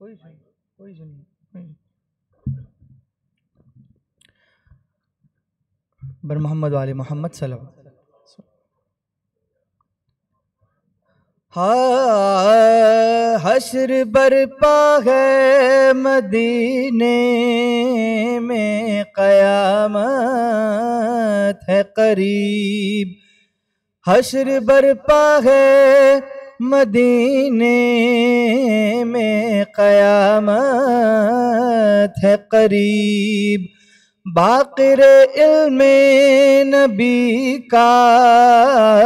कोई सुन कोई सुनिए कोई बर मोहम्मद वाले मोहम्मद सलम हाँ हशर बरपा है मदीने में, कयामत है करीब। हशर बरपा है मदीने में कयामत है करीब। बाकर इल्म नबी का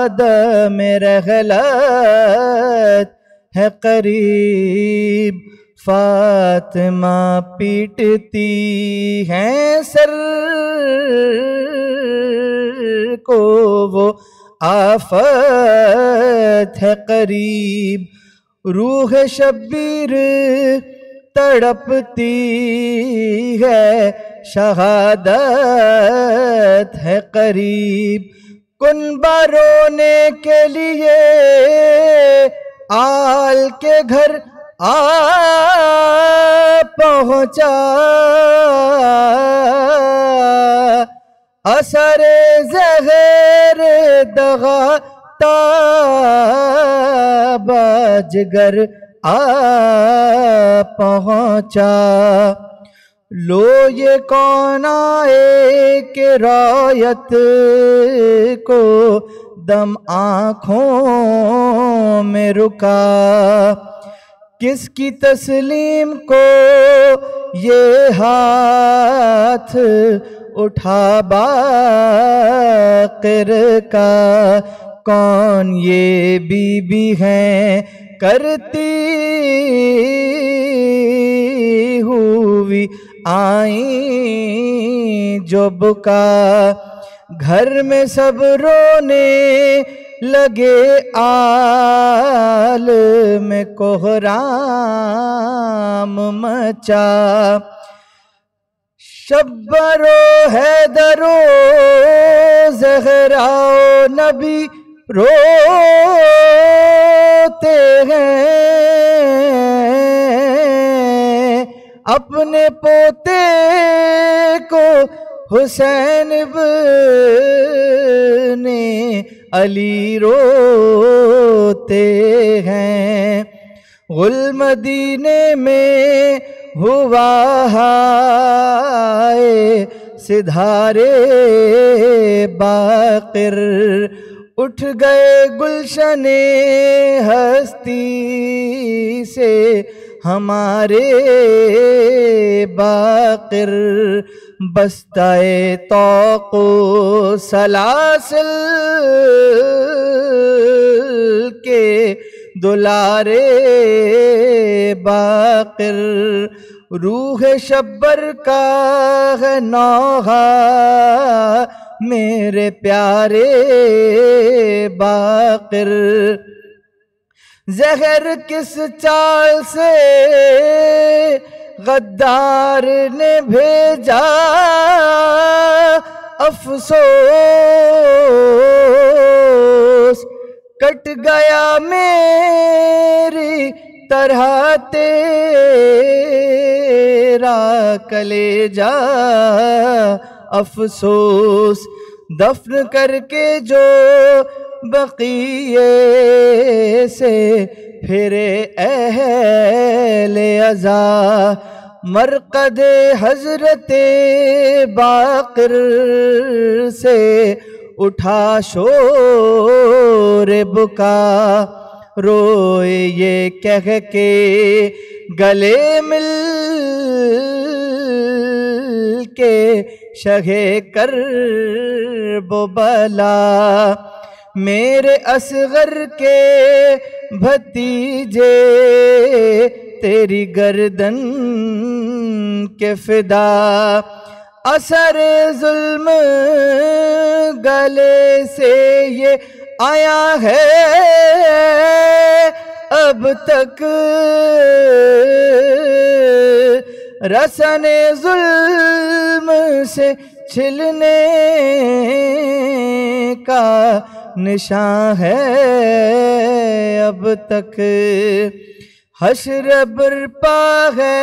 दम रहलत है करीब। फातिमा पीटती हैं सर को वो आफत है करीब। रूह शब्बीर तड़पती है, शहादत है करीब। कुनबा रोने के लिए आल के घर आ पहुँचा। असर जहर दगा बाजगर आ पहुँचा। लो ये कौन आए के रायत को दम आँखों में रुका। किसकी तस्लीम को ये हाथ उठा बाकर का। कौन ये बीबी हैं? करती हुई आई जो बुका घर में सब रोने लगे आल में कोहराम मचा। शब्बरो हैदरो, जहराओ नबी रोते हैं। अपने पोते को हुसैन ने अली रोते हैं। गुल मदीने में हुआ सिधारे बाकिर। उठ गए गुलशने हस्ती से हमारे बाकिर। बस्ताए तोको सलासिल के दुलारे बाकिर, रूह शब्बर का है नौहा, मेरे प्यारे बाकिर। जहर किस चाल से गद्दार ने भेजा, अफसोस कट गया मेरी तरह तेरा कलेजा अफसोस दफन करके जो बकिए से फिरे अहले अजा। मरकद हज़रत बाकर से उठा शोर बुका। रोए ये कह के गले मिल के शगे कर बला। मेरे असगर के भतीजे, तेरी गर्दन के फिदा। असर जुल्म गले से ये आया है अब तक। रसन जुल्म से छिलने का निशान है अब तक। हशर बरपा है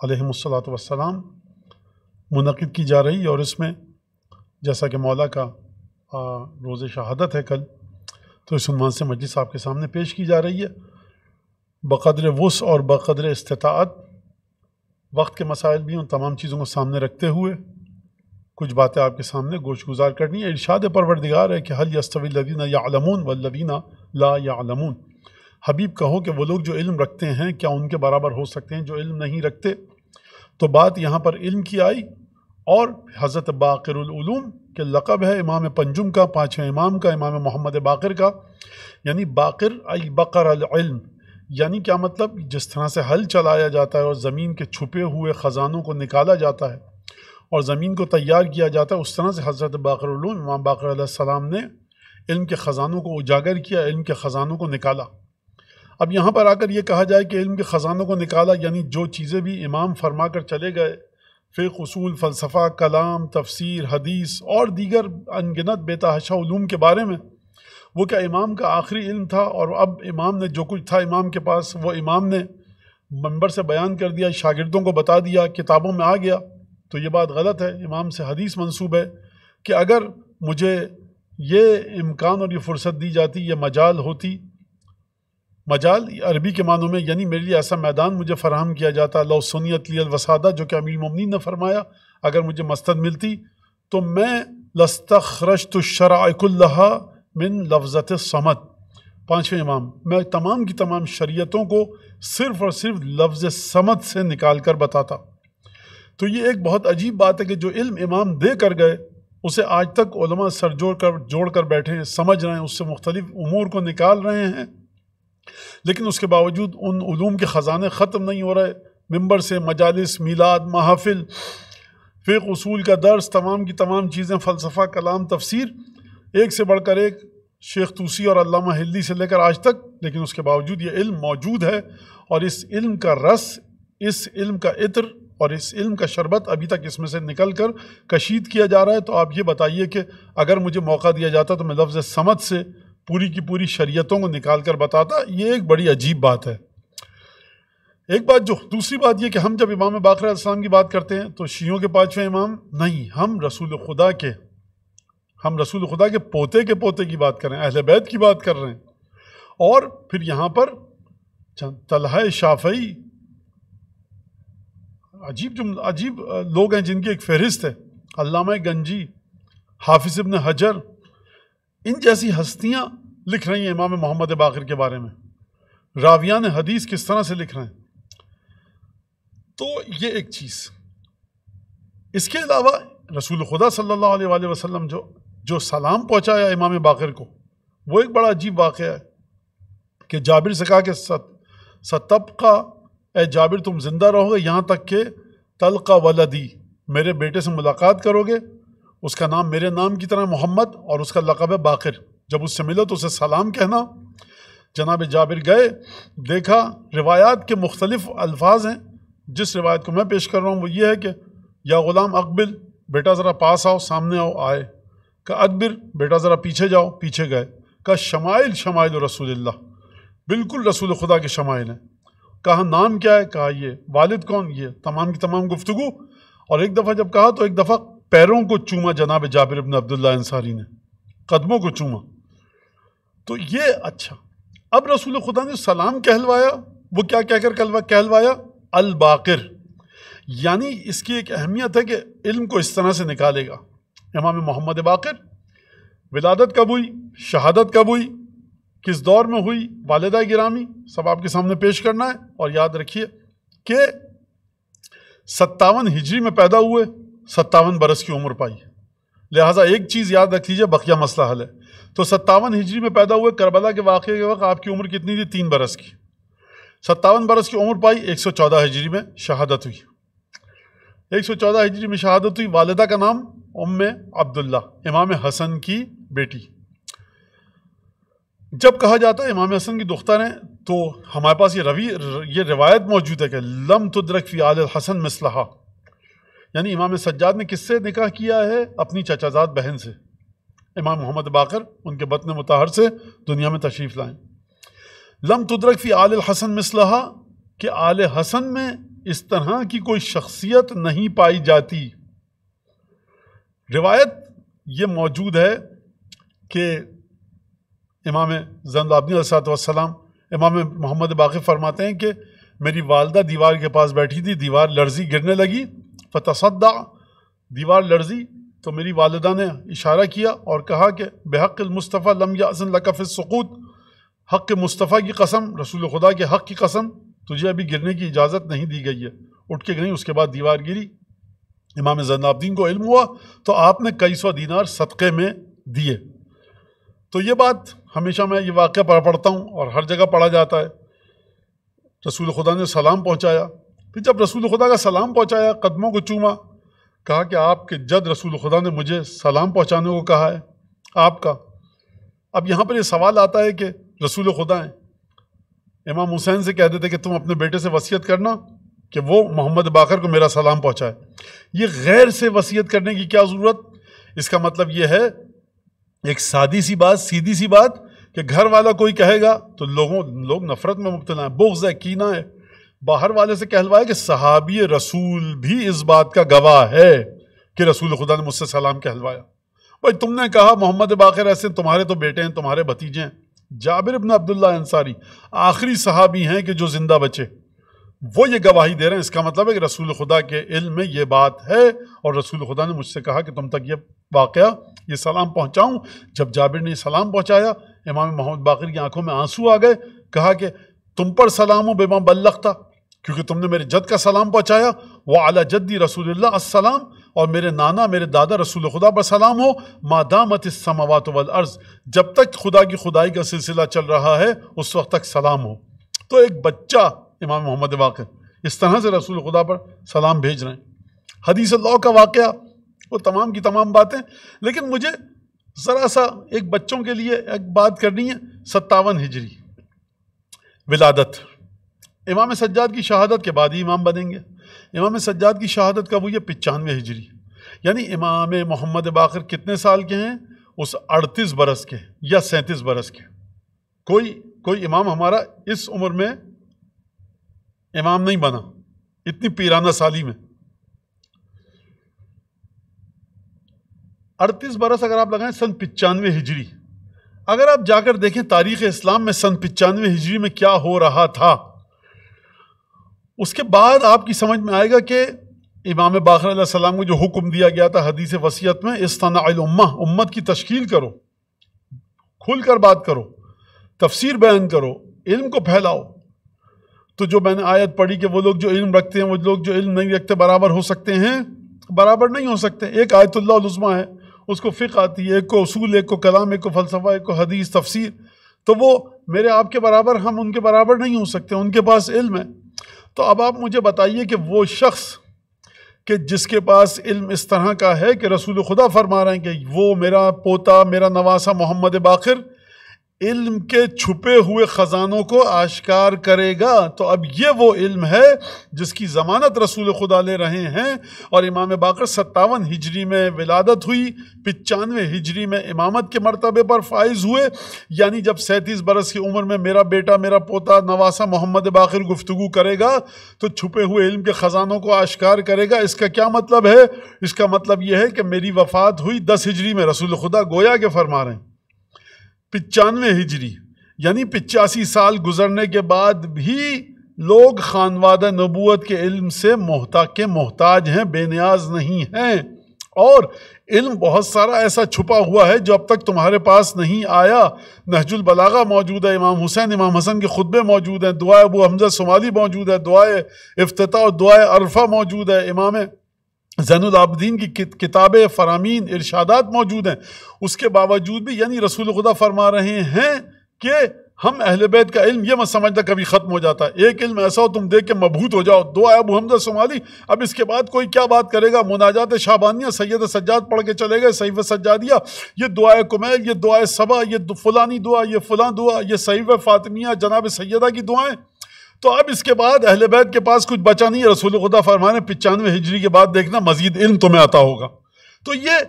वसलाम मुनद की जा रही है और इसमें जैसा कि मौला का रोज़ शहादत है कल तो इस उनवान से मजलिस आपके सामने पेश की जा रही है। बकदर वस और बकदर इस्तात वक्त के मसाइल भी उन तमाम चीज़ों को सामने रखते हुए कुछ बातें आपके सामने गोश गुजार करनी है। इर्शाद परवरदिगार है कि हल यस्तवीन यालमून वल्लवीना ला यालमून। हबीब कहो कि वो लोग जो इल्म रखते हैं, क्या उनके बराबर हो सकते हैं जो इल्म नहीं रखते? तो बात यहाँ पर इल्म की आई और हज़रत बाक़रूम के लक़ब है इमाम पंजुम का, पाँचवें इमाम का, इमाम मोहम्मद बाकर का। यानी बाकर आई बकर इल्म, यानी क्या मतलब? जिस तरह से हल चलाया जाता है और ज़मीन के छुपे हुए ख़जानों को निकाला जाता है और ज़मीन को तैयार किया जाता है, उस तरह से हज़रत बाकर इमाम बाकर ने इल्म के ख़जानों को उजागर किया, इल्म के ख़जानों को निकाला। अब यहाँ पर आकर यह कहा जाए कि इल्म के ख़जानों को निकाला, यानी जो चीज़ें भी इमाम फरमा कर चले गए फ़िक उसूल, फ़लसफ़ा, कलाम, तफसीर, हदीस और दीगर अनगिनत, बेतहाशा के बारे में, वो क्या इमाम का आखिरी इल्म था? और अब इमाम ने जो कुछ था इमाम के पास, वो इमाम ने मंबर से बयान कर दिया, शागिर्दों को बता दिया, किताबों में आ गया। तो ये बात गलत है, इमाम से हदीस मंसूब है कि अगर मुझे ये इम्कान और ये फ़ुर्सत दी जाती, ये मजाल होती मजाल अरबी के मानों में, यानी मेरे लिए ऐसा मैदान मुझे फ़राहम किया जाता। लो सुनीत वसादा, जो कि अमीर ममनी ने फरमाया, अगर मुझे मस्तद मिलती तो मैं लस्तखरश तो शराकुल्ला मिन लफ्ज़त समत पाँचवें इमाम, मैं तमाम की तमाम शरीयतों को सिर्फ़ और सिर्फ़ लफ्ज़ समत से निकाल कर बताता। तो ये एक बहुत अजीब बात है कि जो इल्म इमाम दे कर गए, उसे आज तक सर जोड़ कर जोड़ कर बैठे हैं, समझ रहे हैं, उससे मुख्तलिफ़ उमूर को निकाल रहे हैं। लेकिन उसके बावजूद उन ूम के ख़जाने ख़त्म नहीं हो रहे। मंबर से मजालस, मीलाद, महाफिल, फ़िक, उसूल का दर्स, तमाम की तमाम चीज़ें, फ़लसफ़ा, कलाम, तफसीर, एक से बढ़कर एक शेख तूसी और अल्लामा हिल्ली से लेकर आज तक। लेकिन उसके बावजूद ये इल्म मौजूद है और इस इल्म का रस, इस इल्म का इत्र और इस इल्म का शरबत अभी तक इसमें से निकल कर कशीद किया जा रहा है। तो आप ये बताइए कि अगर मुझे मौका दिया जाता तो मैं लफ्ज़ समझ से पूरी की पूरी शरीयतों को निकाल कर बताता, ये एक बड़ी अजीब बात है। एक बात जो, दूसरी बात ये कि हम जब इमाम बाकर इस्लाम की बात करते हैं तो शीयों के पाँचवें इमाम, नहीं, हम रसूल खुदा के, हम रसूल खुदा के पोते के पोते की बात कर रहे हैं, अहल बैत की बात कर रहे हैं। और फिर यहाँ पर तलहा शाफई, अजीब जुम, अजीब लोग हैं जिनकी एक फहरिस्त है, अल्लामा गंजी, हाफिज इब्न हजर इन जैसी हस्तियाँ लिख रही हैं इमाम मोहम्मद बाकर के बारे में। रावियान हदीस किस तरह से लिख रहे हैं? तो ये एक चीज़। इसके अलावा रसूल खुदा सल्लल्लाहु अलैहि वसल्लम जो जो सलाम पहुँचाया इमाम बाकर को, वो एक बड़ा अजीब वाक़ है कि जाबिर से कहा कि सत सतब का ए जाबिर तुम ज़िंदा रहोगे, यहाँ तक के तल का वलदी, मेरे बेटे से मुलाकात करोगे उसका नाम मेरे नाम की तरह मोहम्मद और उसका लकब है बाकर। जब उससे मिलो तो उसे सलाम कहना। जनाब जाबिर गए, देखा रिवायात के मुख्तलिफ़ अल्फाज हैं। जिस रिवायत को मैं पेश कर रहा हूँ वो ये है कि, या ग़ुलाम अकबिल, बेटा ज़रा पास आओ, सामने आओ, आए। का अकबिर, बेटा ज़रा पीछे जाओ, पीछे गए। का शमाइल शमाइल रसूल बिल्कुल रसूल खुदा के शमाइल हैं। कहा, नाम क्या है? कहा, ये, वालिद कौन? ये, तमाम की तमाम गुफ्तु और एक दफ़ा जब कहा तो एक दफ़ा पैरों को चूमा जनाब जाबिर इबन अब्दुल्ला अंसारी ने, कदमों को चूमा। तो ये अच्छा। अब रसूल खुदा ने सलाम कहलवाया, वो क्या कहकर कहलवा, कहलवाया? अल बाकिर यानी इसकी एक अहमियत है कि इल्म को इस तरह से निकालेगा। इमाम मोहम्मद बाकर, विलादत कब हुई? शहादत कब हुई? किस दौर में हुई? वालदा गिरामी, सब आपके सामने पेश करना है और याद रखिए कि सत्तावन हिजरी में पैदा हुए। सत्तावन बरस की उम्र पाई लिहाजा एक चीज़ याद रख लीजिए, बकिया मसला हल है। तो सत्तावन हिजरी में पैदा हुए करबला के वाक़े के वक्त आपकी उम्र कितनी थी? तीन बरस की। सत्तावन बरस की उम्र पाई, एक सौ चौदह हिजरी में शहादत हुई। एक सौ चौदह हिजरी में शहादत हुई, वालदा का नाम उम अब्दुल्ला, इमाम हसन की बेटी। जब कहा जाता है इमाम हसन की दुख्तर हैं तो हमारे पास ये रवि, ये रिवायत मौजूद है कि लम तुदरक फ़ी आल हसन मिसलहा। यानी इमाम सज्जाद ने किससे निकाह किया है? अपनी चचाजाद बहन से। इमाम मोहम्मद बाकर उनके बतन मुताहर से दुनिया में तशरीफ़ लाएँ। लम तुदरक फ़ी आल हसन मिसलहा, कि आल हसन में इस तरह की कोई शख्सियत नहीं पाई जाती। रिवायत ये मौजूद है कि इमाम जैनलाब्दीसलाम इमाम मोहम्मद बाक़ि फरमाते हैं कि मेरी वालदा दीवार के पास बैठी थी, दीवार लर्जी गिरने लगी। फ़तसदा दीवार लर्जी तो मेरी वालदा ने इशारा किया और कहा कि बेहक़ लम यासन लकफ़ सकूत हक़ मुस्तफ़ा की कसम रसूल खुदा के हक़ की कसम तुझे अभी गिरने की इजाज़त नहीं दी गई है उठ के गई उसके बाद दीवार गिरी इमाम जैनाब्दीन को इल्म हुआ तो आपने कई सौ दीनार सदक़े में दिए तो ये बात हमेशा मैं ये वाक़ पढ़ पढ़ता हूँ और हर जगह पढ़ा जाता है रसूल खुदा ने सलाम पहुँचाया फिर जब रसूल खुदा का सलाम पहुँचाया, कदमों को चूमा, कहा कि आपके जद रसूल खुदा ने मुझे सलाम पहुँचाने को कहा है, आपका। अब यहाँ पर ये सवाल आता है कि रसूल खुदा हैं। इमाम हुसैन से कह देते कि तुम अपने बेटे से वसीयत करना कि वो मोहम्मद बाकर को मेरा सलाम पहुँचाए। ये गैर से वसीयत करने की क्या ज़रूरत? इसका मतलब ये है, एक सादी सी बात, सीधी सी बात कि घर वाला कोई कहेगा तो लोगों, लोग नफरत में मुबतला है, बुग्ज है, कीना है। बाहर वाले से कहलवाया कि सहाबी रसूल भी इस बात का गवाह है कि रसूल खुदा ने मुझसे सलाम कहलवाया। भाई, तुमने कहा मोहम्मद बाकर ऐसे तुम्हारे तो बेटे हैं, तुम्हारे भतीजे हैं। जाबिर इबन अब्दुल्ला अंसारी, आखिरी सहाबी हैं कि जो ज़िंदा बचे। वो ये गवाही दे रहे हैं, इसका मतलब है कि रसूल खुदा के इल्म में ये बात है और रसूल खुदा ने मुझसे कहा कि तुम तक ये वाक़ ये सलाम पहुँचाऊँ। जब जाबिर ने सलाम पहुँचाया, इमाम मोहम्मद बाकर की आँखों में आँसू आ गए, कहा कि तुम पर सलाम हो, बेमा बल्लख था। क्योंकि तुमने मेरे जद का सलाम पहुँचाया। वह अला जद्दी रसूल असलाम और मेरे नाना, मेरे दादा, रसूल खुदा पर सलाम हो। मादामत समावत वल अर्ज़। जब तक खुदा की खुदाई का सिलसिला चल रहा है, उस वक्त तक सलाम हो। तो एक बच्चा, इमाम मोहम्मद वाक़, इस तरह से रसूल खुदा पर सलाम भेज रहे हैं। हदीस लौ का वाक़ वो तमाम की तमाम बातें। लेकिन मुझे ज़रा सा एक बच्चों के लिए एक बात करनी है। सत्तावन हिजरी। विलादत। इमाम सज्जाद की शहादत के बाद ही इमाम बनेंगे। इमाम सज्जाद की शहादत कब हुई? है पचानवे हिजरी। यानी इमाम मोहम्मद बाकर कितने साल के हैं? उस अड़तीस बरस के या सैंतीस बरस के। कोई कोई इमाम हमारा इस उम्र में इमाम नहीं बना, इतनी पीराना साली में। अड़तीस बरस अगर आप लगाएँ, सन पचानवे हिजरी। अगर आप जाकर देखें तारीख इस्लाम में सन पचानवे हिजरी में क्या हो रहा था उसके बाद आपकी समझ में आएगा कि इमाम बाखर सलाम को जो हुक्म दिया गया था हदीस वसीयत में इस उम्मा, उम्मत की तश्कील करो खुल कर बात करो, तफसीर बयान करो, इल्म को फैलाओ। तो जो मैंने आयत पढ़ी कि वो लोग जो इल्म रखते हैं, वो लोग जो इल्म नहीं रखते, बराबर हो सकते हैं, बराबर नहीं हो सकते। एक आयतुल्लाज़मा है, उसको फ़िक आती है, एक को असूल एक को कलाम, एक को फ़लसफ़ा, एक को हदीस, तफसीर। तो वो मेरे आपके बराबर, हम उनके बराबर नहीं हो सकते, उनके पास इल्म है। तो अब आप मुझे बताइए कि वो शख्स कि जिसके पास इल्म इस तरह का है कि रसूल खुदा फरमा रहे हैं कि वो मेरा पोता, मेरा नवासा मोहम्मद बाखिर इल्म के छुपे हुए ख़जानों को आश्कार करेगा तो अब ये वो इल्म है जिसकी ज़मानत रसूल खुदा ले रहे हैं। और इमाम बाकर सत्तावन हिजरी में विलादत हुई पचानवे हिजरी में इमामत के मरतबे पर फाइज हुए। यानी जब सैंतीस बरस की उम्र में मेरा बेटा, मेरा पोता नवासा मोहम्मद बाकर गुफ्तु करेगा तो छुपे हुए इल्म के ख़जानों को आश्कार करेगा। इसका क्या मतलब है? इसका मतलब यह है कि मेरी वफ़ात हुई दस हिजरी में, रसूल खुदा गोया के फरमा रहे हैं। पिचानवे हिजरी, यानी पिचासी साल गुजरने के बाद भी लोग खानवादा नबूत के इल्म से मोहता, के मोहताज हैं, बेनियाज नहीं हैं। और इल्म बहुत सारा ऐसा छुपा हुआ है जो अब तक तुम्हारे पास नहीं आया। नहजुल बलागा मौजूद है, इमाम हुसैन, इमाम हसन के खुतबे मौजूद हैं दुआ अबू हमजा सोमाली मौजूद है, दुआए इफ्तः और दुआए अरफा मौजूद है, इमाम जैनुल आबदीन की कित- किताबें फरामीन इरशादात मौजूद हैं। उसके बावजूद भी यानी रसूल खुदा फरमा रहे हैं कि हम अहल बैत का इल्म, ये मत समझना कभी ख़त्म हो जाता। है एक इल्म ऐसा हो, तुम देख के मबहूत हो जाओ। दो अबू हमजा सोमाली। अब इसके बाद कोई क्या बात करेगा? मुनाजात शाबानिया सैद सज्जाद पढ़ के चले गए सईफ सज्जादिया। ये दुआ कुमैल ये दुआ सबा, ये फलानी दुआ, ये फलां दुआ, ये सईफ फ़ातमिया, जनाब सैदा की दुआएँ। तो अब इसके बाद अहल बैत के पास कुछ बचा नहीं है। रसूल खुदा फरमाने, पिचानवे हिजरी के बाद देखना, मजीद इल्म तुम्हें आता होगा। तो ये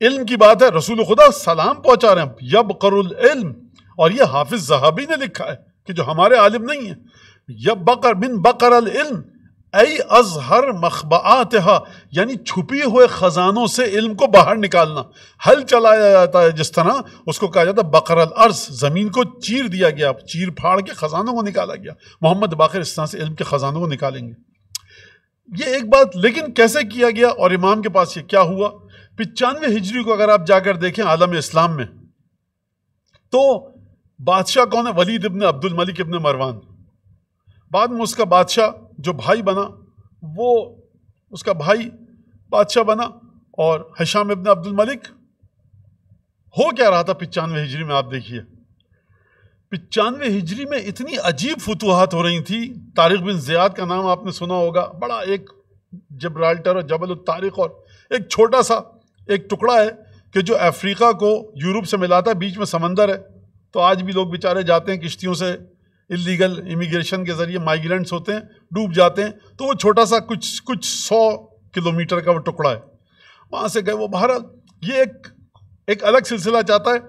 इल्म की बात है, रसूल खुदा सलाम पहुँचा रहे हैं। यब करुल इल्म, और ये हाफिज जहाबी ने लिखा है कि जो हमारे आलिम नहीं है। यब बकर बिन बकर इल्म ऐ अजहर मखबातहा यानी छुपी हुए खजानों से इल्म को बाहर निकालना। हल चलाया जाता है जिस तरह, उसको कहा जाता है, बकर अर्ज़, ज़मीन को चीर दिया गया, चीर फाड़ के खजानों को निकाला गया। मोहम्मद बाकर इस तरह से इल्म के खजानों को निकालेंगे। ये एक बात, लेकिन कैसे किया गया और इमाम के पास ये क्या हुआ? पिचानवे हिजरी को अगर आप जाकर देखें आलम इस्लाम में तो बादशाह कौन है? वलीद इब्न अब्दुल मलिक इब्न मरवान। बाद में उसका बादशाह जो भाई बना, वो उसका भाई बादशाह बना और हशाम इब्न अब्दुल मलिक। हो क्या रहा था पिचानवे हिजरी में? आप देखिए। पिचानवे हिजरी में इतनी अजीब फतूहत हो रही थी। तारिक बिन ज़ियाद का नाम आपने सुना होगा। बड़ा एक जबराल्टर और जबल तारिक और एक छोटा सा एक टुकड़ा है कि जो अफ्रीका को यूरोप से मिलाता है, बीच में समंदर है। तो आज भी लोग बेचारे जाते हैं किश्तियों से इलीगल इमिग्रेशन के ज़रिए माइग्रेंट्स होते हैं, डूब जाते हैं तो वो छोटा सा कुछ कुछ सौ किलोमीटर का वो टुकड़ा है। वहाँ से गए वो बहरहाल ये एक एक अलग सिलसिला चाहता है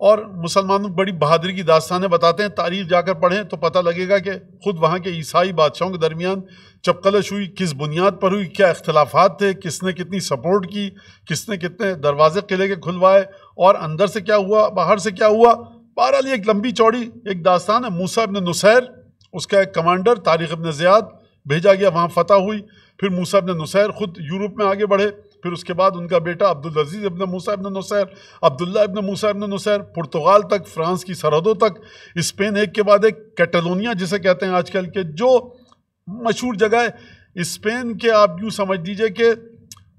और मुसलमान बड़ी बहादुरी की दास्तानें बताते हैं तारीख जाकर पढ़ें तो पता लगेगा कि खुद वहाँ के ईसाई बादशाहों के दरमियान चपकलश हुई, किस बुनियाद पर हुई, क्या इख्तलाफात थे, किसने कितनी सपोर्ट की, किसने कितने दरवाजे किले के खुलवाए, और अंदर से क्या हुआ, बाहर से क्या हुआ बहरहाल एक लंबी चौड़ी, एक दास्तान है, मूसा इब्न नुसैर, उसका एक कमांडर, तारिक इब्न ज़ियाद, भेजा गया, वहाँ फतह हुई। फिर मूसा इब्न नुसैर खुद यूरोप में आगे बढ़े। फिर उसके बाद उनका बेटा अब्दुल अज़ीज़ इब्न मूसा इब्न नुसैर, अब्दुल्ला इब्न मूसा इब्न नुसैर, पुर्तगाल तक, फ्रांस की सरहदों तक, स्पेन एक के बाद एक कैटलोनिया जिसे कहते हैं आजकल के, जो मशहूर जगह है। स्पेन के आप यूँ समझ लीजिए कि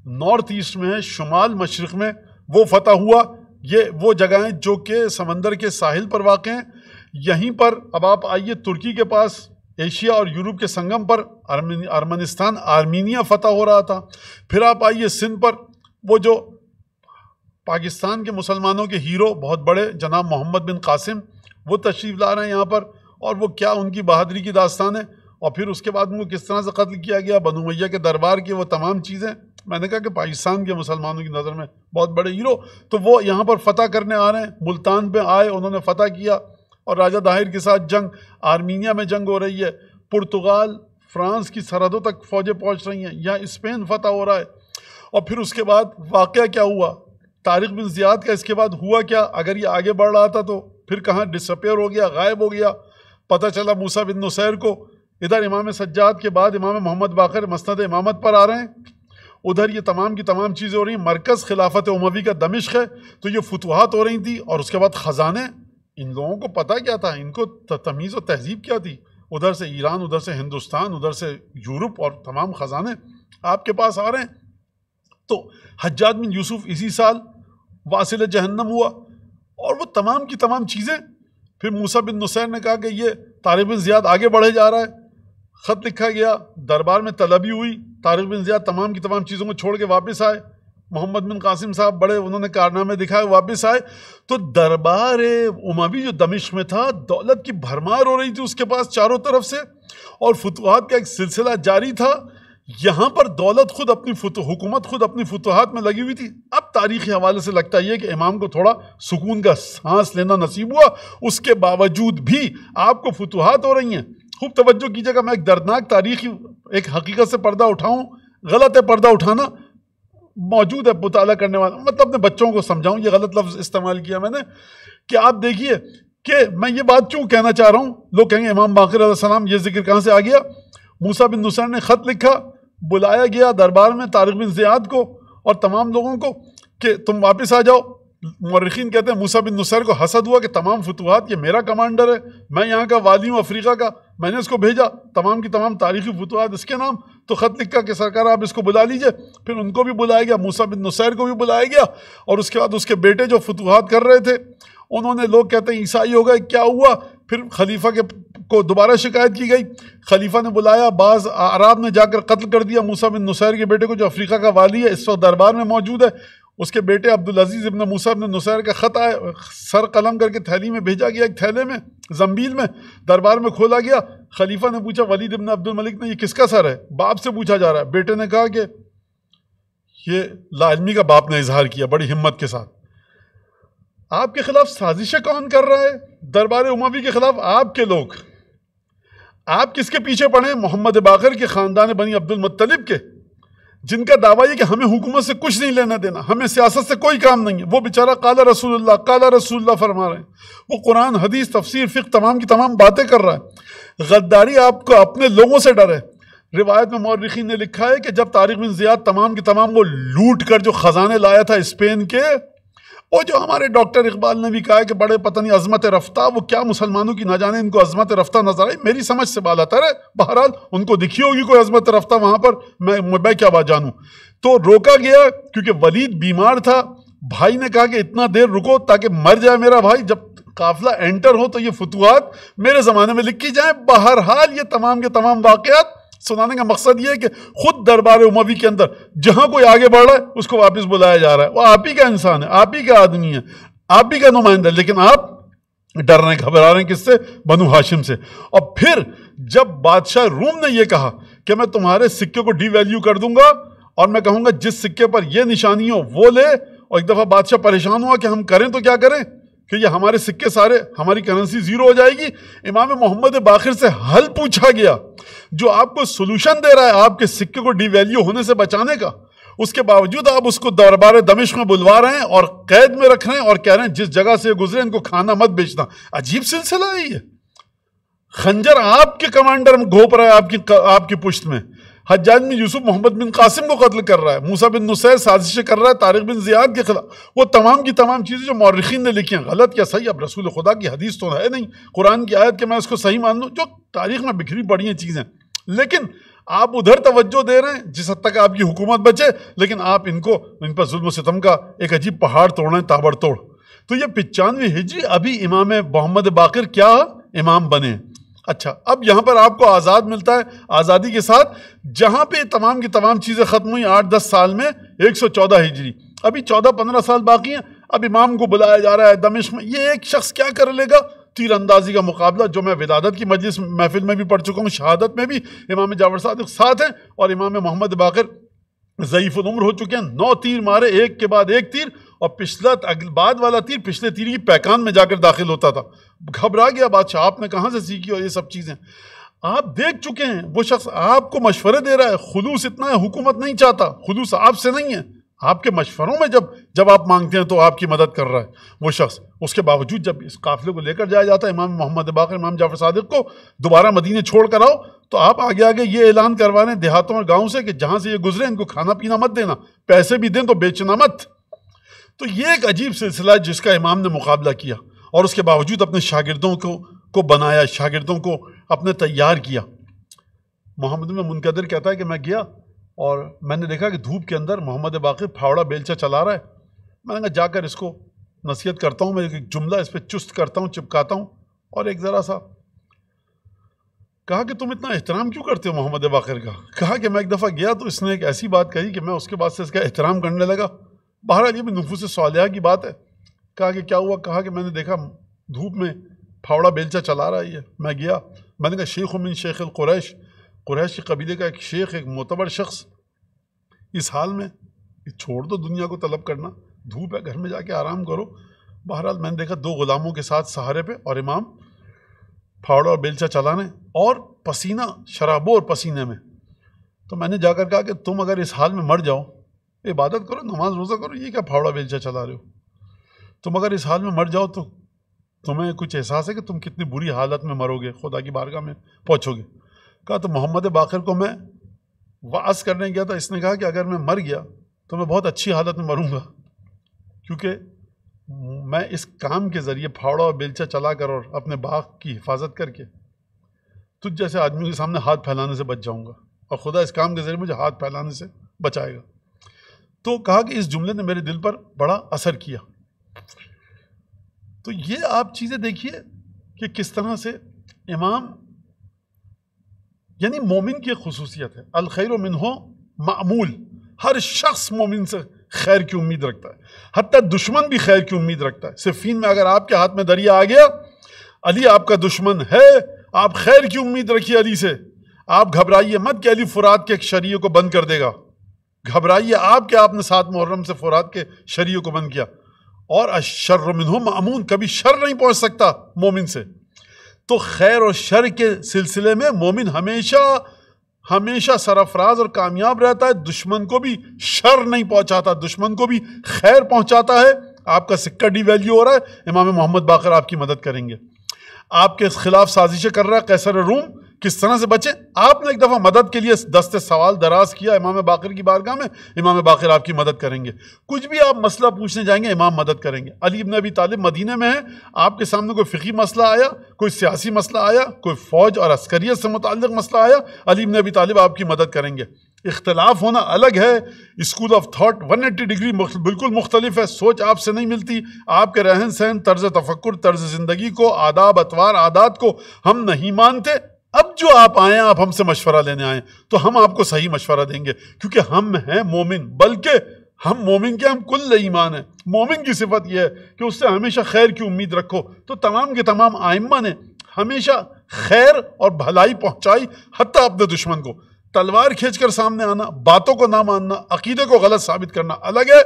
नॉर्थ ईस्ट में है शुमाल मशरक़ में वो फतह हुआ। ये वो जगह जो कि समंदर के साहिल पर वाक़ हैं। यहीं पर अब आप आइए तुर्की के पास, एशिया और यूरोप के संगम पर, अर्मेनी, अर्मनिस्तान, आर्मीनिया फतह हो रहा था। फिर आप आइए सिंध पर, वो जो पाकिस्तान के मुसलमानों के हीरो, बहुत बड़े, जनाब मोहम्मद बिन कासिम, वो तशरीफ़ ला रहे हैं यहाँ पर, और वो क्या उनकी बहादुरी की दास्तान है, और फिर उसके बाद उनको किस तरह से कत्ल किया गया, बनु मैया के दरबार की वो तमाम चीज़ें। मैंने कहा कि पाकिस्तान के मुसलमानों की नज़र में बहुत बड़े हीरो। तो वो यहाँ पर फतह करने आ रहे हैं, मुल्तान पे आए, उन्होंने फतह किया और राजा दाहिर के साथ जंग, आर्मीनिया में जंग हो रही है। पुर्तगाल, फ्रांस की सरहदों तक फौजें पहुँच रही हैं, यहाँ स्पेन फतह हो रहा है। और फिर उसके बाद वाक़ क्या हुआ? तारिक बिन ज़ियाद का इसके बाद हुआ क्या? अगर ये आगे बढ़ रहा था तो फिर कहाँ डिसअपेयर हो गया, गायब हो गया? पता चला मूसा बिन नुसैर को। इधर इमाम सज्जाद के बाद इमाम मोहम्मद बाकर मसनद इमामत पर आ रहे हैं। उधर ये तमाम की तमाम चीज़ें हो रही मरकज़ खिलाफत उमवी का दमिश्क है तो ये फतवाहत हो रही थी, और उसके बाद ख़जाने। इन लोगों को पता क्या था? इनको तमीज़ और तहजीब क्या थी? उधर से ईरान, उधर से हिंदुस्तान, उधर से यूरोप और तमाम ख़जाने आपके पास आ रहे हैं। तो हज्जाज बिन यूसुफ इसी साल वासिल जहन्नम हुआ, और वो तमाम की तमाम चीज़ें। फिर मूसा बिन नुसैर ने कहा कि ये तारिक बिन ज़ियाद आगे बढ़े जा रहा है। ख़त लिखा गया, दरबार में तलबी हुई तारिक बिन ज़ियाद तमाम की तमाम चीज़ों को छोड़ के वापस आए। मोहम्मद बिन कासिम साहब बड़े, उन्होंने कारनामे दिखाए, वापस आए। तो दरबार उमावी जो दमिश में था, दौलत की भरमार हो रही थी उसके पास चारों तरफ़ से। और फतवाहत का एक सिलसिला जारी था। यहाँ पर दौलत खुद अपनी हुकूमत खुद अपनी फतवाहत में लगी हुई थी। अब तारीखी हवाले से लगता है कि इमाम को थोड़ा सुकून का सांस लेना नसीब हुआ। उसके बावजूद भी आपको फतवाहत हो रही हैं। खूब तवज्जो कीजिएगा, मैं एक दर्दनाक तारीखी एक हकीकत से पर्दा उठाऊं, गलत है पर्दा उठाना, मौजूद है, मुताला करने वाला मतलब अपने बच्चों को समझाऊं, ये गलत लफ्ज़ इस्तेमाल किया मैंने, कि आप देखिए कि मैं ये बात क्यों कहना चाह रहा हूँ? लोग कहेंगे, इमाम बाकर सलाम, ये ज़िक्र कहाँ से आ गया? मूसा बिन नुसैर ने ख़त लिखा, बुलाया गया दरबार में तारिक बिन ज़ियाद को और तमाम लोगों को कि तुम वापस आ जाओ। मर्रखीन कहते हैं, मूसा बिन नुसैर को हसद हुआ कि तमाम फतूहत, ये मेरा कमांडर है, मैं यहाँ का वाली हूँ अफ्रीका का। मैंने उसको भेजा, तमाम की तमाम तारीखी फतूहत, इसके नाम तो ख़त लिखा कि सरकार आप इसको बुला लीजिए। फिर उनको भी बुलाया गया, मूसा बिन नुसैर को भी बुलाया गया, और उसके बाद उसके बेटे जो फतूहत कर रहे थे, उन्होंने लोग कहते हैं, ईसाई हो गए, क्या हुआ? फिर खलीफा के को दोबारा शिकायत की गई। खलीफा ने बुलाया, बाज़ आराब ने जाकर कत्ल कर दिया मूसा बिन नुसैर के बेटे को, जो अफ्रीका का वाली है, इस वक्त दरबार में मौजूद है। उसके बेटे अब्दुल अज़ीज़ इबन मूसा इबन नुसैर का ख़त आया सर कलम करके थैली में भेजा गया, एक थैले में जम्बील में, दरबार में खोला गया। खलीफा ने पूछा, वलीद इबन अब्दुल मलिक ने, ये किसका सर है? बाप से पूछा जा रहा है। बेटे ने कहा कि, ये लाजमी का बाप ने इजहार किया, बड़ी हिम्मत के साथ। आपके खिलाफ साजिशें कौन कर रहा है? दरबार उमावी के खिलाफ आपके लोग। आप किसके पीछे पड़े? मोहम्मद बाकर के ख़ानदान बनी अब्दुल के। जिनका दावा यह कि हमें हुकूमत से कुछ नहीं लेना देना, हमें सियासत से कोई काम नहीं है। वो बेचारा काला रसूलुल्लाह काला रसूलुल्लाह फरमा रहे हैं। वो कुरान, हदीस, तफसीर फ़िक तमाम की तमाम बातें कर रहा है। गद्दारी आपको अपने लोगों से डर है। रिवायत में मौरखी ने लिखा है कि जब तारिक बिन ज़ियाद तमाम की तमाम वो लूट कर जो ख़जाने लाया था स्पेन के वो जो हमारे डॉक्टर इकबाल ने भी कहा है कि बड़े पता नहीं अजमत रफ्ता, वो क्या मुसलमानों की ना जाने इनको अजमत रफ्ता नज़र आई? मेरी समझ से बाला तर है। बहरहाल, उनको दिखी होगी कोई अजमत रफ्ता वहाँ पर। मैं मैं क्या बात जानूँ? तो रोका गया, क्योंकि वलीद बीमार था। भाई ने कहा कि इतना देर रुको ताकि मर जाए मेरा भाई। जब काफिला एंटर हो तो ये फतुआत मेरे ज़माने में लिखी जाए। बहरहाल, ये तमाम के तमाम वाक़ात सुनाने का मकसद ये है कि खुद दरबार उमवी के अंदर जहाँ कोई आगे बढ़ रहा है, उसको वापस बुलाया जा रहा है। वो आप ही का इंसान है, आप ही का आदमी है, आप ही का नुमाइंदा है, लेकिन आप डर रहे हैं, घबरा रहे हैं किससे? बनु हाशिम से। और फिर जब बादशाह रूम ने यह कहा कि मैं तुम्हारे सिक्के को डिवैल्यू कर दूँगा और मैं कहूँगा जिस सिक्के पर यह निशानी हो, वो ले। और एक दफ़ा बादशाह परेशान हुआ कि हम करें तो क्या करें? कि ये हमारे सिक्के सारे, हमारी करेंसी ज़ीरो हो जाएगी। इमाम मोहम्मद बाखिर से हल पूछा गया, जो आपको सोल्यूशन दे रहा है आपके सिक्के को डिवैल्यू होने से बचाने का, उसके बावजूद आप उसको दरबार दमिश में बुलवा रहे हैं और कैद में रख रहे हैं और कह रहे हैं, जिस जगह से गुजरे, इनको खाना मत बेचना। अजीब सिलसिला है ये। खंजर आपके कमांडर घोप रहा है, आपकी आपकी पुश्त में। हजाज में यूसुफ मोहम्मद बिन कासिम को कत्ल कर रहा है, मूसा बिन नुसैर साजिश कर रहा है, तारिक बिन जियाद के खिलाफ। वो तमाम की तमाम चीज़ें जो मौरखीन ने लिखी हैं, गलत या सही, अब रसूल खुदा की हदीस तो है नहीं। कुरान की आयत के मैं उसको सही मान लूँ, जो तारीख में बिखरी पड़ी हैं चीज़ें। लेकिन आप उधर तवज्जो दे रहे हैं, जिस हद तक आपकी हुकूमत बचे, लेकिन आप इनको, इन पर जुल्म सितम का एक अजीब पहाड़ तोड़ रहे हैं, ताबड़तोड़। तो ये पिचानवे हिजरी अभी इमाम मोहम्मद बाकर क्या इमाम बने। अच्छा अब यहाँ पर आपको आज़ाद मिलता है, आज़ादी के साथ, जहाँ पे तमाम की तमाम चीज़ें ख़त्म हुई आठ दस साल में, एक सौ चौदह हिजरी। अभी चौदह पंद्रह साल बाकी हैं, अब इमाम को बुलाया जा रहा है दमिश में। ये एक शख्स क्या कर लेगा? तीर अंदाजी का मुकाबला, जो मैं विदादत की मजलिस महफिल में भी पढ़ चुका हूँ, शहादत में भी, इमाम जावर साद साथ हैं, और इमाम मोहम्मद बाकर ज़यीफ़ उम्र हो चुके हैं। नौ तीर मारे, एक के बाद एक तीर और पिछला बाद वाला तीर पिछले तीर की पैकान में जाकर दाखिल होता था। घबरा गया बादशाह, आपने कहाँ से सीखी और ये सब चीज़ें? आप देख चुके हैं, वो शख्स आपको मशवरे दे रहा है, खुलूस इतना है, हुकूमत नहीं चाहता, खुलूस आपसे नहीं है। आपके मशवरों में जब जब आप मांगते हैं तो आपकी मदद कर रहा है वो शख्स। उसके बावजूद जब इस काफिले को लेकर जाया जाता है, इमाम मोहम्मद बाकर, इमाम जाफ़र सादिक को दोबारा मदीने छोड़ कर आओ तो आप आगे आगे ये ऐलान करवा रहे हैं देहातों और गाँव से कि जहाँ से ये गुजरे, इनको खाना पीना मत देना, पैसे भी दें तो बेचना मत। तो ये एक अजीब सिलसिला जिसका इमाम ने मुकाबला किया और उसके बावजूद अपने शागिर्दों को को बनाया, शागिर्दों को अपने तैयार किया। मोहम्मद में मुनकदर कहता है कि मैं गया और मैंने देखा कि धूप के अंदर मोहम्मद बाकी फावड़ा बेलचा चला रहा है। मैंने कहा, जाकर इसको नसीहत करता हूँ, मैं एक जुमला इस पर चुस्त करता हूँ, चिपकाता हूँ और एक ज़रा सा कहा कि, तुम इतना एहतराम क्यों करते हो मोहम्मद बाकर का? कहा कि, मैं एक दफ़ा गया तो इसने एक ऐसी बात कही कि मैं उसके बाद से इसका एहतराम करने लगा। बहरहाल ये भी नफूस सालिया की बात है। कहा कि क्या हुआ? कहा कि मैंने देखा धूप में फावड़ा बेलचा चला रहा है मैं गया। मैंने कहा, शेख उमिन, शेख कुरैश। कुरैश के कबीले का एक शेख, एक मोतबर शख्स, इस हाल में छोड़ दो दुनिया को तलब करना। धूप है, घर में जाके आराम करो। बहरहाल मैंने देखा दो गुलामों के साथ सहारे पे और इमाम फावड़ा और बेलचा चलाने और पसीना, शराबो और पसीने में। तो मैंने जाकर कहा कि तुम अगर इस हाल में मर जाओ इबादत करो, नमाज़, रोज़ा करो, ये क्या फावड़ा बेलचा चला रहे हो? तुम अगर इस हाल में मर जाओ तो तुम्हें कुछ एहसास है कि तुम कितनी बुरी हालत में मरोगे, खुदा की बारगाह में पहुँचोगे? कहा तो मोहम्मद बाखिर को मैं वास करने गया था, इसने कहा कि अगर मैं मर गया तो मैं बहुत अच्छी हालत में मरूँगा। क्योंकि मैं इस काम के ज़रिए फावड़ा और बेलचा चला कर और अपने बाग की हिफाजत करके तुझ जैसे आदमी के सामने हाथ फैलाने से बच जाऊँगा। और खुदा इस काम के ज़रिए मुझे हाथ फैलाने से बचाएगा। तो कहा कि इस जुमले ने मेरे दिल पर बड़ा असर किया। तो ये आप चीज़ें देखिए कि किस तरह से इमाम, यानी मोमिन की खसूसियत है। अल खैर मिन हो मामूल। हर शख्स मोमिन से खैर की उम्मीद रखता है। हती दुश्मन भी खैर की उम्मीद रखता है। सिफीन में अगर आपके हाथ में दरिया आ गया, अली आपका दुश्मन है। आप खैर की उम्मीद रखिए अली से। आप घबराइए मत कि अली फुरात के शरीय को बंद कर देगा। घबराइए, आप क्या आपने सात मुहर्रम से फुरात के शरीय को बंद किया? और अशर्रमिन अमून कभी शर नहीं पहुँच सकता मोमिन से। तो खैर और शर के सिलसिले में मोमिन हमेशा हमेशा सरफराज और कामयाब रहता है। दुश्मन को भी शर नहीं पहुंचाता, दुश्मन को भी खैर पहुंचाता है। आपका सिक्का डी वैल्यू हो रहा है। इमाम मोहम्मद बाकर आपकी मदद करेंगे। आपके खिलाफ साजिशें कर रहा है कैसर रूम। किस तरह से बचे? आपने एक दफ़ा मदद के लिए दस्ते सवाल दराज किया इमाम बाकर की बारगाह में, इमाम बाकर आपकी मदद करेंगे। कुछ भी आप मसला पूछने जाएँगे, इमाम मदद करेंगे। अली इबन अभी तालिब मदीने में है, आपके सामने कोई फ़िकी मसला आया, कोई सियासी मसला आया, कोई फ़ौज और अस्करियत से मुतल मसला आया, अली इबन अभी तालिब आपकी मदद करेंगे। इख्तलाफ होना अलग है, स्कूल ऑफ़ थाट 180 डिग्री बिल्कुल मुख्तलिफ़ है, सोच आपसे नहीं मिलती। आपके रहन सहन, तर्ज तफक्र तर्ज ज़िंदगी को, आदाब, अतवार, आदात को हम नहीं मानते। अब जो आप आए आप हमसे मशवरा लेने आए तो हम आपको सही मशवरा देंगे, क्योंकि हम हैं मोमिन, बल्कि हम मोमिन के हम कुल ईमान है। मोमिन की सिफत यह है कि उससे हमेशा खैर की उम्मीद रखो। तो तमाम के तमाम आइम्मा ने हमेशा खैर और भलाई पहुंचाई हती अपने दुश्मन को। तलवार खींचकर सामने आना, बातों को ना मानना, अकीदे को गलत साबित करना अलग है।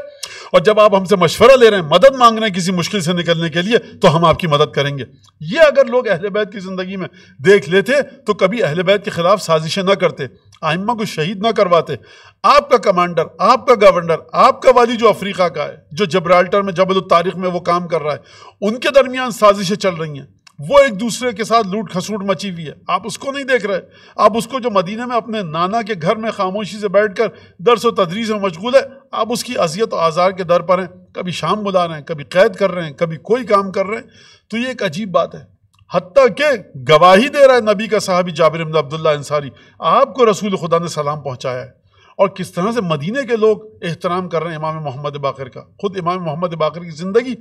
और जब आप हमसे मशवरा ले रहे हैं, मदद मांग रहे हैं किसी मुश्किल से निकलने के लिए तो हम आपकी मदद करेंगे। ये अगर लोग अहल बैत की ज़िंदगी में देख लेते तो कभी अहल बैत के खिलाफ साजिशें ना करते, आइम्मा को शहीद ना करवाते। आपका कमांडर, आपका गवर्नर, आपका वाली जो अफ्रीका का है, जो जबराल्टर में जबल तारीख में वो काम कर रहा है, उनके दरमियान साजिशें चल रही हैं। वो एक दूसरे के साथ लूट खसूट मची हुई है। आप उसको नहीं देख रहे। आप उसको जो मदीने में अपने नाना के घर में खामोशी से बैठकर दरस व तदरीस में मशगूल है, आप उसकी अजियत और आज़ार के दर पर हैं। कभी शाम बुला रहे हैं, कभी कैद कर रहे हैं, कभी कोई काम कर रहे हैं। तो ये एक अजीब बात है। हती के गवाही दे रहा है नबी का साहबी जाबिर अब्दुल्ला अंसारी। आपको रसूल खुदा ने सलाम पहुँचाया है। और किस तरह से मदीने के लोग एहतराम कर रहे हैं इमाम मोहम्मद बाकर का। खुद इमाम मोहम्मद बाकर की ज़िंदगी।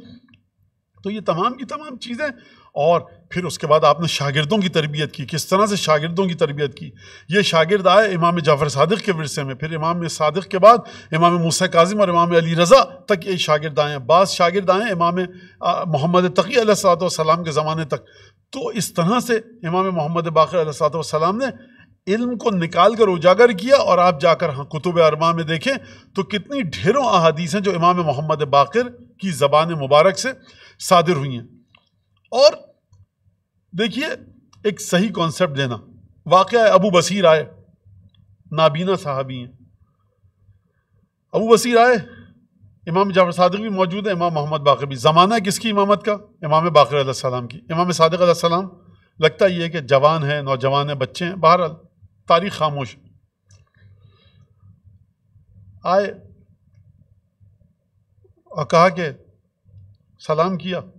तो ये तमाम की तमाम चीज़ें और फिर उसके बाद आपने शागिर्दों की तरबियत की, किस तरह से शागिर्दों की तरबियत की? ये शागिर्द आए इमाम जाफ़र सादिक के वरसे में, फिर इमाम सादिक के बाद इमाम मूसा काजिम और इमाम अली रज़ा तक ये शागिर्द आए बाज़ शागिर्द आए इमाम मोहम्मद तकी सलाम के ज़माने तक। तो इस तरह से इमाम मोहम्मद बाकर सलाम ने इल्म को निकाल कर उजागर किया और आप जाकर हाँ कुतुब अरमा में देखें तो कितनी ढेरों अहादीस हैं जो इमाम मोहम्मद बाकर की ज़बान मुबारक से सादिर हुई हैं। और देखिए, एक सही कॉन्सेप्ट देना। वाक़ अबू बसीर आए। नाबीना साहबी हैं। अबू बसीर आए, इमाम जाफ़र सादिक भी मौजूद है, इमाम मोहम्मद बाकर भी। ज़माना है किसकी इमामत का? इमाम बाकर सलाम की। इमाम सादिक सलाम, लगता ही है कि जवान है, नौजवान है, बच्चे हैं। बहरहाल, तारीख खामोश आए और कहा कि, सलाम किया।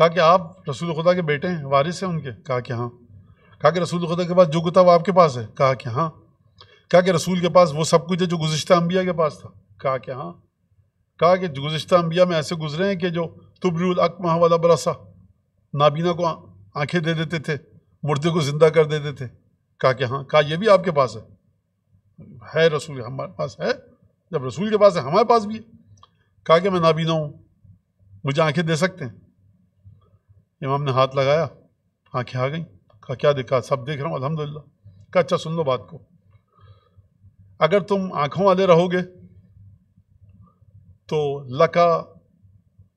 कहा कि आप रसूल खुदा के बेटे हैं, वारिस हैं उनके। कहा कि हाँ। कहा कि रसूल खुदा के पास जो कुता वो आपके पास है। कहा कि हाँ। कहा कि रसूल के पास वो सब कुछ है जो गुज्त अम्बिया के पास था। कहा कि हाँ। कहा कि गुज्त अम्बिया में ऐसे गुजरे हैं कि जो तुबरुलकमा वाला बरसा नाबीना को आँखें दे देते थे, मुर्दे को ज़िंदा कर देते थे। कहा कि हाँ। कहा यह भी आपके पास है। है रसूल हमारे पास है। जब रसूल के पास है, हमारे पास भी है। कहा कि मैं नाबीना हूँ। मुझे आँखें दे सकते हैं। इमाम ने हाथ लगाया, आँखें आ गई, कहा, क्या देखा? सब देख रहा हूँ अलहमदिल्ला कहा अच्छा सुन लो बात को। अगर तुम आँखों वाले रहोगे तो लका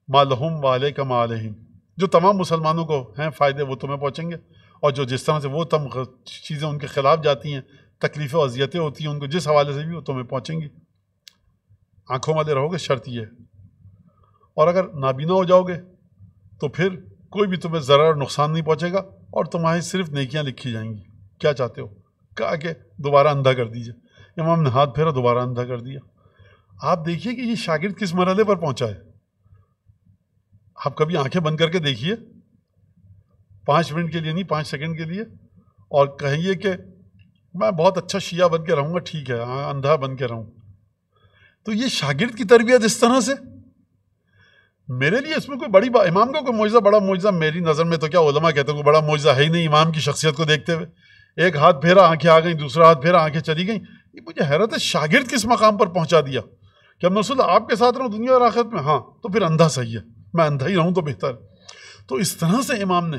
मालहम वाले का मालहिम जो तमाम मुसलमानों को हैं फ़ायदे, वो तुम्हें पहुँचेंगे। और जो जिस तरह से वो तम चीज़ें उनके ख़िलाफ़ जाती हैं, तकलीफ़ें, अजियतें होती हैं, उनको जिस हवाले से भी वो तुम्हें पहुँचेंगी। आँखों वाले रहोगे, शर्त ये और अगर नाबीना हो जाओगे तो फिर कोई भी तुम्हें ज़रा और नुकसान नहीं पहुँचेगा और तुम्हारी सिर्फ़ नेकियाँ लिखी जाएँगी। क्या चाहते हो? कहा कि दोबारा अंधा कर दीजिए। इमाम ने हाथ फेरा दोबारा अंधा कर दिया। आप देखिए कि ये शागिर्द किस मरहले पर पहुँचा है। आप कभी आँखें बंद करके देखिए। पाँच मिनट के लिए नहीं, पाँच सेकंड के लिए। और कहिए कि मैं बहुत अच्छा शिया बन के रहूँगा, ठीक है अंधा बन के रहूँ। तो ये शागिर्द की तरबियत इस तरह से? मेरे लिए इसमें कोई बड़ी बात इमाम का कोई मुआजा बड़ा मुआजा मेरी नज़र में तो क्या उलमा कहते हैं, कोई बड़ा मुआजा है ही नहीं इमाम की शख्सियत को देखते हुए। एक हाथ फेरा आँखें आ गई, दूसरा हाथ फेरा आँखें चली गई। ये मुझे हैरत है, शागिर्द किस मकाम पर पहुँचा दिया? कि अब नसुल आपके साथ रहूँ दुनिया और आखिरत में? हाँ तो फिर अंधा सही है। मैं अंधा ही रहूँ तो बेहतर। तो इस तरह से इमाम ने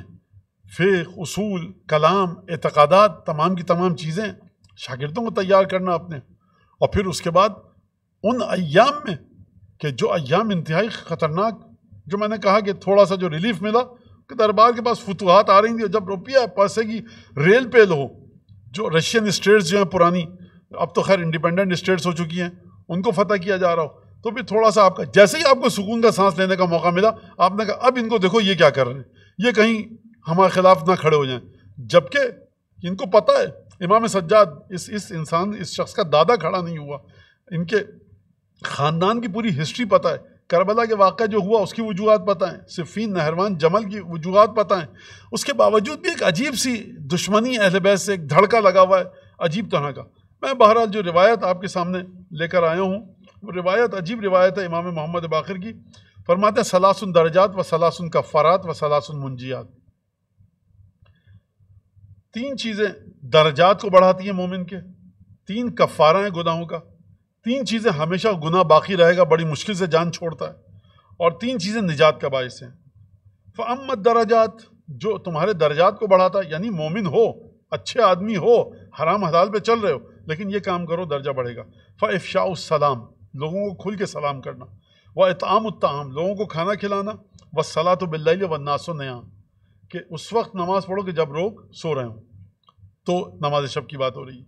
फ़ेक, उसूल, कलाम एतक़ादात तमाम की तमाम चीज़ें शागिर्दों को तैयार करना अपने। और फिर उसके बाद उन अयाम में कि जो अयाम इंतहाई ख़तरनाक, जो मैंने कहा कि थोड़ा सा जो रिलीफ मिला, कि दरबार के पास फतूहत आ रही थी जब रुपया पैसे की रेल पेल हो जो रशियन स्टेट्स जो हैं पुरानी, अब तो खैर इंडिपेंडेंट स्टेट्स हो चुकी हैं, उनको फतह किया जा रहा हो तो फिर थोड़ा सा आपका, जैसे ही आपको सुकून का सांस लेने का मौका मिला, आपने कहा, अब इनको देखो ये क्या कर रहे हैं। ये कहीं हमारे खिलाफ ना खड़े हो जाएँ। जबकि इनको पता है, इमाम सज्जाद, इस इस इंसान, इस शख्स का दादा खड़ा नहीं हुआ। इनके ख़ानदान की पूरी हिस्ट्री पता है। करबला के वाक़ जो हुआ, उसकी वजूहत पता है। सिफ़ीन नहरवान जमल की वजूहत पता है। उसके बावजूद भी एक अजीब सी दुश्मनी अहल बैत से एक धड़का लगा हुआ है, अजीब तरह का। मैं बहरहाल जो रिवायत आपके सामने लेकर आया हूँ, वो रिवायत, अजीब रिवायत है इमाम मोहम्मद बाखिर की। फरमाते सलासुन दर्जात व सलासुन कफ़ारात व सलासुन मुंजियात। तीन चीज़ें दर्जात को बढ़ाती हैं मोमिन के। तीन कफ़ारा हैं गुनाहों का। तीन चीज़ें हमेशा गुना बाकी रहेगा, बड़ी मुश्किल से जान छोड़ता है। और तीन चीज़ें निजात का बायस हैं। फ़मत दराजात, जो तुम्हारे दर्जात को बढ़ाता है, यानी मोमिन हो, अच्छे आदमी हो, हराम हलाल पे चल रहे हो, लेकिन ये काम करो, दर्जा बढ़ेगा। फ़ाफ़शा सलाम, लोगों को खुल के सलाम करना। व इताम उत्ताम लोगों को खाना खिलाना। व सलात बिल्ल व नासो नया कि उस वक्त नमाज़ पढ़ो कि जब लोग सो रहे हों। तो नमाज़ शब की बात हो रही है।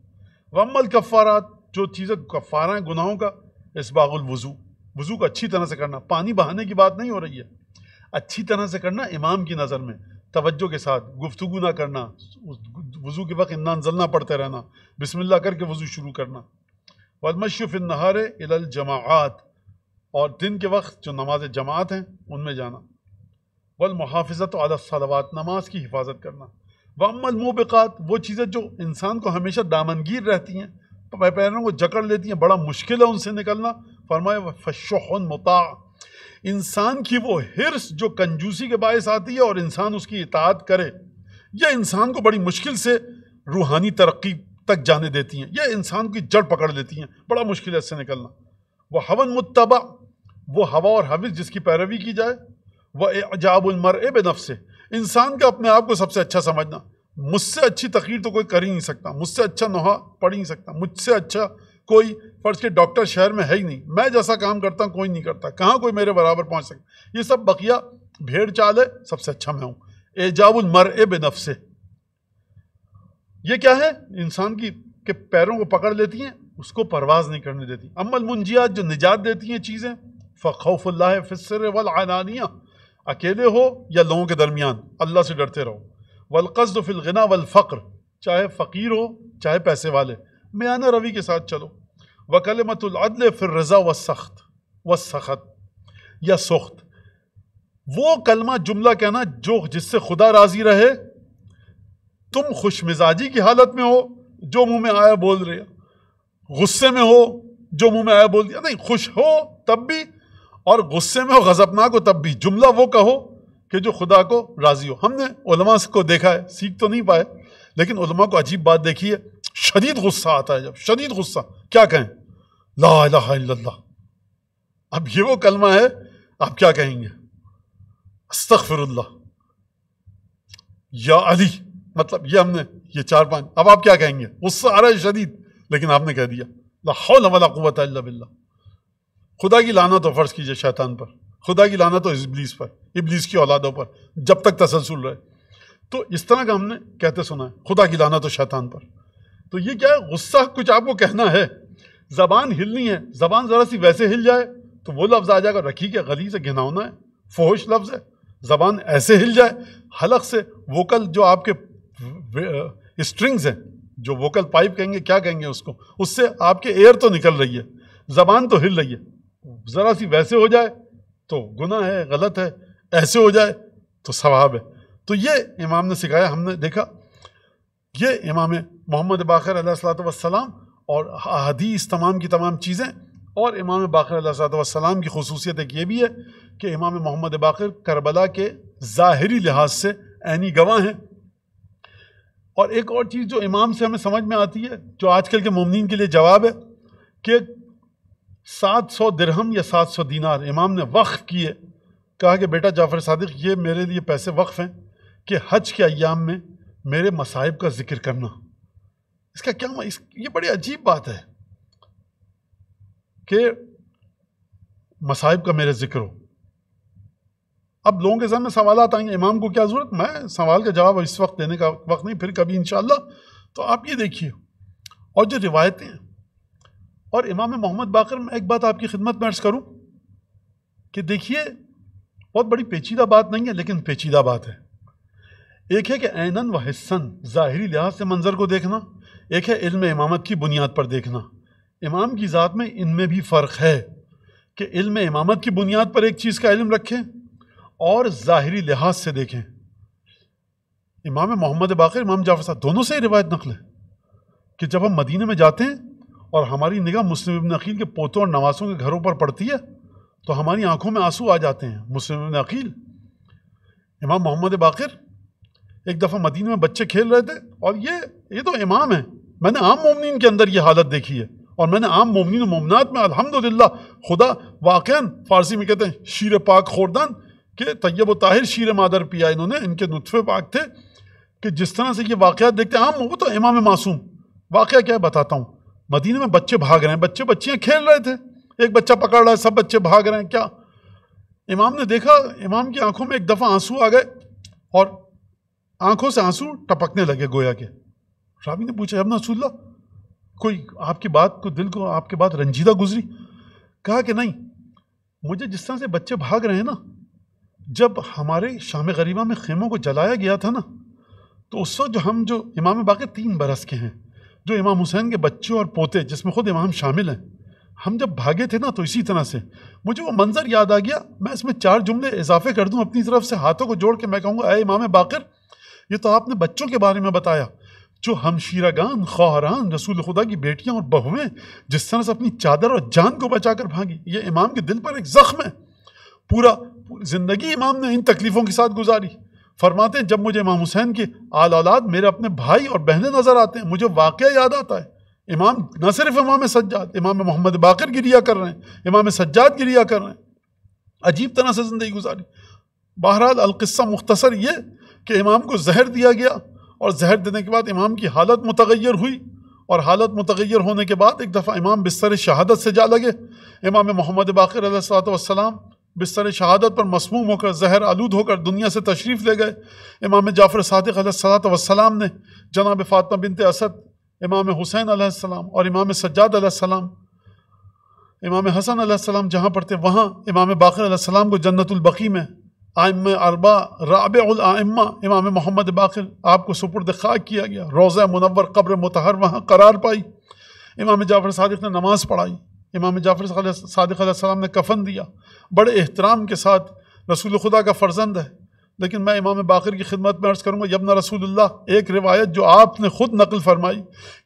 वमल कफ़ारात जो चीज़ें कफ़ारा हैं, गुनाहों का इसबागुल वज़ू। वज़ू को अच्छी तरह से करना। पानी बहाने की बात नहीं हो रही है। अच्छी तरह से करना इमाम की नज़र में। तवज्जो के साथ गुफ्तु ना करना। वज़ू के वक्त इन्ना जलना पड़ते रहना। बिस्मिल्लाह करके वज़ू शुरू करना। वलमशफ़ नहार जमात और दिन के वक्त जो नमाज़ जमात हैं, उनमें जाना। वल मुहाफ़त सलवात, नमाज़ की हिफाजत करना। वमल मुबिक़ात, वो चीज़ें जो इंसान को हमेशा दामनगीर रहती हैं। पैरों को जकड़ लेती हैं, बड़ा मुश्किल है उनसे निकलना। फरमाए फशोहन मुता। इंसान की वो हिरस जो कंजूसी के बायस आती है और इंसान उसकी इतात करे यह इंसान को बड़ी मुश्किल से रूहानी तरक्की तक जाने देती हैं यह इंसान की जड़ पकड़ लेती हैं, बड़ा मुश्किल है इससे निकलना। वह हवन मुतबा वो हवा और हविस जिसकी पैरवी की जाए, वह अजाबुलमर ए बेनफ से इंसान का अपने आप को सबसे अच्छा समझना। मुझसे अच्छी तकरीर तो कोई कर ही नहीं सकता, मुझसे अच्छा नोहा पढ़ ही नहीं सकता, मुझसे अच्छा कोई फ़र्ज़ के डॉक्टर शहर में है ही नहीं। मैं जैसा काम करता हूँ, कोई नहीं करता। कहाँ कोई मेरे बराबर पहुँच सकता ये सब बकिया भेड़ चाल है, सबसे अच्छा मैं हूँ। एजाबुल मर ए बेनफ से। ये क्या है? इंसान की, के पैरों को पकड़ लेती हैं, उसको परवाज नहीं करने देती। अमल मुंजियात जो निजात देती हैं चीज़ें फ़खौफ़ल्ला फ़िसर वल आनानिया अकेले हो या लोगों के दरमियान, अल्लाह से डरते रहो। वलकस्द फ़िलगना वलफ़क्र चाहे फ़कीर हो, चाहे पैसे वाले। म्याना रवि के साथ चलो। वकलमतुलअदल फिर रज़ा व सख्त व सख्त, या सुख्त। वो कलमा जुमला कहना जो जिससे खुदा राज़ी रहे, तुम खुश मिजाजी की हालत में हो, जो मुँह में आया बोल रहे गुस्से में हो, जो मुँह में आया बोल दिया। नहीं, खुश हो तब भी, और गुस्से में हो, गजबनाक हो तब भी। जुमला वो कहो कि जो खुदा को राज़ी हो। हमने उलमा को देखा है, सीख तो नहीं पाए, लेकिन उलमा को अजीब बात देखी है। शदीद गुस्सा आता है जब, शदीद गुस्सा। क्या कहें? ला अब ये वो कलमा है, आप क्या कहेंगे? अस्तगफिरुल्लाह। या अली मतलब ये हमने, ये चार पाँच। अब आप क्या कहेंगे? गुस्सा आ रहा है शदीद, लेकिन आपने कह दिया। ला कुत बिल्ला खुदा की लाना तो फ़र्ज़ कीजिए शैतान पर। खुदा की लाना तो इबलीस पर, इबलीस की औलादों पर, जब तक तसलसल रहे। तो इस तरह का हमने कहते सुना है, खुदा की लाना तो शैतान पर। तो ये क्या है? गुस्सा कुछ आपको कहना है? ज़बान हिलनी है, ज़बान ज़रा सी वैसे हिल जाए तो वो लफ्ज़ आ जाएगा, रखी के गली से घिनौना है, फोहश लफ्ज़ है। ज़बान ऐसे हिल जाए, हलक से वोकल जो आपके स्ट्रिंग्स हैं, जो वोकल पाइप कहेंगे, क्या कहेंगे उसको? उससे आपके एयर तो निकल रही है, ज़बान तो हिल रही है, ज़रा सी वैसे हो जाए तो गुना है, गलत है, ऐसे हो जाए तो सवाब है। तो ये इमाम ने सिखाया, हमने देखा, ये इमाम मोहम्मद बाकर सलाम और हदीस तमाम की तमाम चीज़ें और इमाम बाकर सलाम की खसूसियत एक ये भी है कि इमाम मोहम्मद बाकर करबला के ज़ाहरी लिहाज से ऐनी गवाह हैं। और एक और चीज़ जो इमाम से हमें समझ में आती है, जो आजकल के ममनिन के लिए जवाब है कि सात सौ दिरहम या सात सौ दीनार। इमाम ने वक्फ किए। कहा कि, बेटा जाफ़र सादिक, ये मेरे लिए पैसे वक्फ हैं कि हज के अयाम में मेरे मसाइब का ज़िक्र करना। इसका क्या इस, ये बड़ी अजीब बात है कि मसाइब का मेरे ज़िक्र हो। अब लोगों के सामने सवाल आएँगे, इमाम को क्या ज़रूरत? मैं सवाल का जवाब इस वक्त देने का वक्त नहीं, फिर कभी इंशाल्लाह। तो आप ये देखिए। और जो रिवायतें और इमाम मोहम्मद बाकर, मैं एक बात आपकी खिदमत में अर्ज़ करूँ कि देखिए, बहुत बड़ी पेचीदा बात नहीं है, लेकिन पेचीदा बात है। एक है कि ऐनन व हिस्सन, ज़ाहरी लिहाज से मंजर को देखना। एक है इल्म इमामत की बुनियाद पर देखना। इमाम की ज़ात में इनमें भी फ़र्क है कि इल्म इमामत की बुनियाद पर एक चीज़ का इल्म रखें और ज़ाहरी लिहाज से देखें। इमाम मोहम्मद बाकर, इमाम जाफ़र साहब दोनों से ही रिवायत नकल है कि जब हम मदीने में जाते हैं और हमारी निगाह मुस्लिम इबन अकील के पोतों और नवासों के घरों पर पड़ती है तो हमारी आँखों में आँसू आ जाते हैं। मुस्लिम इबन अकील, इमाम मोहम्मद बाकर एक दफ़ा मदीने में बच्चे खेल रहे थे और ये ये तो इमाम है। मैंने आम मोमिन के अंदर ये हालत देखी है और मैंने आम मोमिन मोमनात में अल्हम्दुलिल्लाह खुदा वाक़ फ़ारसी में कहते हैं शीर पाक खोरदान के तैयब ताहिर शीर मादर पिया इन्होंने, इनके नुतफ़े पाक थे कि जिस तरह से ये वाक़ देखते हैं, आम, वो तो इमाम मासूम। वाक़ क्या बताता हूँ। मदीने में बच्चे भाग रहे हैं। बच्चे बच्चियाँ खेल रहे थे। एक बच्चा पकड़ रहा है, सब बच्चे भाग रहे हैं। क्या? इमाम ने देखा, इमाम की आँखों में एक दफ़ा आँसू आ गए और आँखों से आँसू टपकने लगे गोया के। राबी ने पूछा अब नसूल्ला कोई आपकी बात को दिल को आपके बात रंजीदा गुजरी? कहा कि, नहीं, मुझे जिस तरह से बच्चे भाग रहे हैं ना, जब हमारे शाम गरीबा में खेमों को जलाया गया था ना तो उस वक्त जो हम, जो इमाम बाकी तीन बरस के हैं जो इमाम हुसैन के बच्चे और पोते, जिसमें खुद इमाम शामिल हैं। हम जब भागे थे ना तो इसी तरह से। मुझे वो मंज़र याद आ गया। मैं इसमें चार जुमले इजाफे कर दूँ अपनी तरफ़ से, हाथों को जोड़ के मैं कहूँगा अः इमाम बाकर, ये तो आपने बच्चों के बारे में बताया। जो हम हमशीरागान, ख्वाहरान, रसूल खुदा की बेटियाँ और बहुएँ, जिस तरह से अपनी चादर और जान को बचा कर भागी, ये इमाम के दिल पर एक जख्म है। पूरा ज़िंदगी इमाम ने इन तकलीफ़ों के साथ गुजारी। फरमाते हैं, जब मुझे इमाम हुसैन के आल औलाद मेरे अपने भाई और बहनें नज़र आते हैं, मुझे वाक़ याद आता है। इमाम, न सिर्फ़ इमाम सज्जाद, इमाम मोहम्मद बाकर गिरिया कर रहे हैं, इमाम सज्जाद गिरिया कर रहे हैं। अजीब तरह से ज़िंदगी गुजारी। बहरहाल, अलक़स्सा मुख्तसर ये कि इमाम को जहर दिया गया और जहर देने के बाद इमाम की हालत मुतगैर हुई और हालत मुतगैर होने के बाद एक दफ़ा इमाम बिस्तर शहादत से जा लगे। इमाम मोहम्मद बाकर सलाम बिस्तर शहादत पर मसमूम होकर, जहर आलूद होकर दुनिया से तशरीफ़ ले गए। इमाम जाफ़र सदक वसलाम ने जनाब फ़ातमा बिनते असद, इमाम हुसैन आसमाम और इमाम सज्जाद इमाम हसन आसमाम जहाँ पढ़ते वहाँ इमाम बाकर को जन्नतुलबकी में आम अरबा राबमा इमाम मोहम्मद बाखिर आपको सुपुर्द खाक किया गया। रोज़ा मुनवर कब्र मतहर वहाँ करार पाई। इमाम जाफ़र सदक ने नमाज़ पढ़ाई। इमाम जाफ़र सदक ने कफन दिया। बड़े एहतराम के साथ रसूल खुदा का फ़र्जंद है। लेकिन मैं इमाम बाकर की खिदमत में अर्ज़ करूँगा, यबना रसूलुल्लाह, एक रिवायत जो आपने ख़ुद नकल फरमाई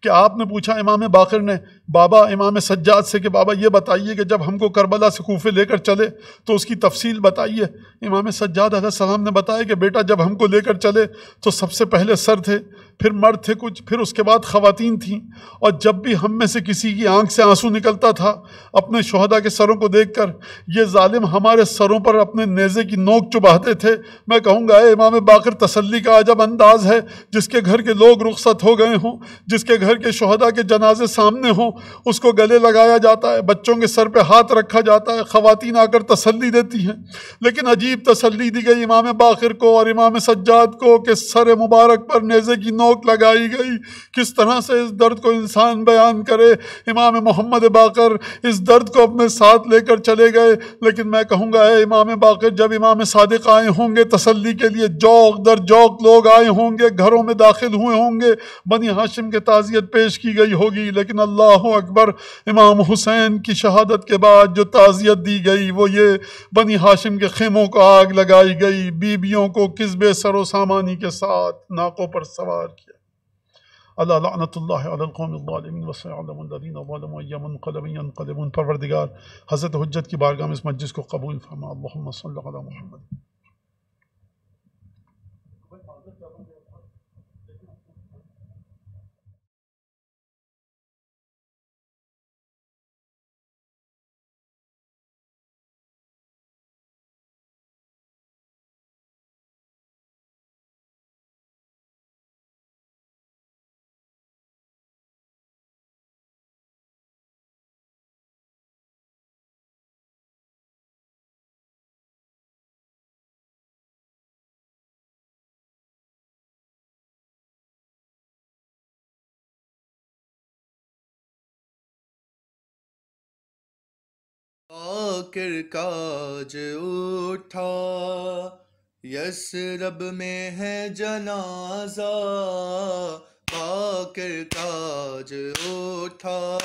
कि आपने पूछा इमाम बाकर ने, बाबा इमाम सज्जाद से कि बाबा ये बताइए कि जब हमको करबला से कोफे लेकर चले तो उसकी तफसील बताइए। इमाम सज्जाद सलाम ने बताया कि बेटा जब हमको लेकर चले तो सबसे पहले सर थे फिर मर्द थे कुछ, फिर उसके बाद ख़वातीन थीं। और जब भी हम में से किसी की आँख से आँसू निकलता था, अपने शहदा के सरों को देखकर, ये जालिम हमारे सरों पर अपने नेज़े की नोक चुबाते थे। मैं कहूँगा इमाम बाकर, तसल्ली का अजब अंदाज है, जिसके घर के लोग रुखसत हो गए हों, जिसके घर के शहदा के जनाजे सामने हों, उसको गले लगाया जाता है, बच्चों के सर पर हाथ रखा जाता है, ख़वातीन आकर तसल्ली देती हैं। लेकिन अजीब तसल्ली दी गई इमाम बाकर को और इमाम सज्जाद को कि सर मुबारक पर नेज़े की नोक नोक लगाई गई। किस तरह से इस दर्द को इंसान बयान करे? इमाम मोहम्मद बाकर इस दर्द को अपने साथ लेकर चले गए। लेकिन मैं कहूँगा है इमाम बाकर, जब इमाम सादिक आए होंगे तसल्ली के लिए, जौक दर जौक लोग आए होंगे, घरों में दाखिल हुए होंगे, बनी हाशिम के ताज़ियत पेश की गई होगी। लेकिन अल्लाह अकबर, इमाम हुसैन की शहादत के बाद जो ताज़ियत दी गई, वो ये, बनी हाशिम के खेमों को आग लगाई गई, बीबियों को किसबे सरो सामानी के साथ नाकों पर सवार किया अल्लाह लानतुल्लाह अलल कौमिल ज़ालिमीन व सयअलमुल लज़ीना ज़लमू अय्यमुनक़लबुन यनक़लिबून परवरदिगार हज़रत हुज्जत की बारगाह में इस मस्जिद को कबूल फरमा अल्लाहुम्मा सल्लि अला मुहम्मद आकर काज उठा। यस रब में है जनाजा, पाकर काज उठा।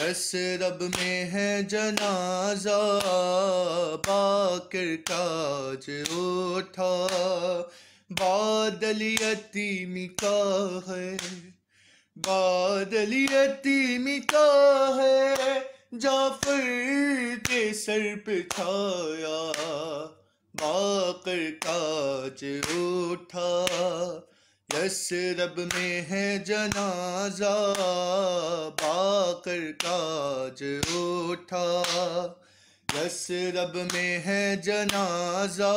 यसरब में है जनाजा बाकर काज उठा। बादल यतीमी का है बादल यतीमी का है। जाफ़र के सर पे छाया, बाकर काज उठा। यसरब में है जनाजा, बाकर काज उठा। यसरब में है जनाजा,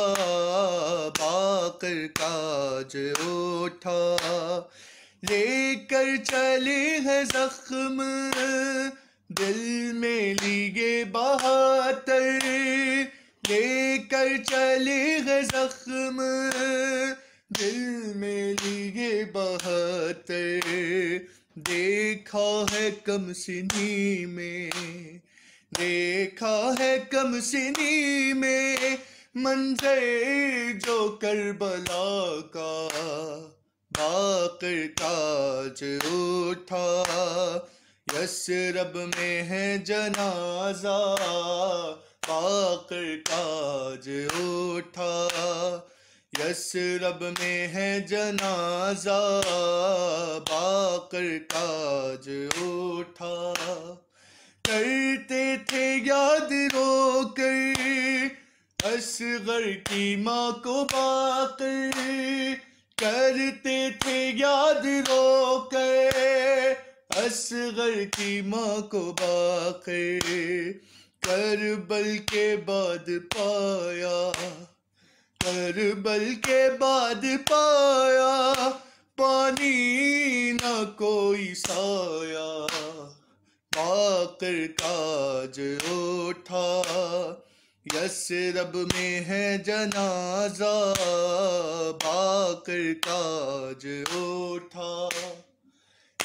बाकर काज उठा। लेकर चले हैं जख्म दिल में लीगे बहातर, लेकर चले हैं जख्म। दिल में लीगे बहातर, देखा है कम सिनी में, देखा है कम सिनी में, मंजर जो करबला का, बाकर काज उठा। यसरब में है जनाजा बाकर काज उठा। यस रब में है जनाजा बाकर काज उठा। करते थे याद रोकर, असगर की माँ को बाकर करते थे याद रोकर असगर की माँ को बाकर करबल के बाद पाया करबल के बाद पाया, पानी न कोई साया बाकर काज उठा, यस रब में है जनाजा बाकर काज उठा।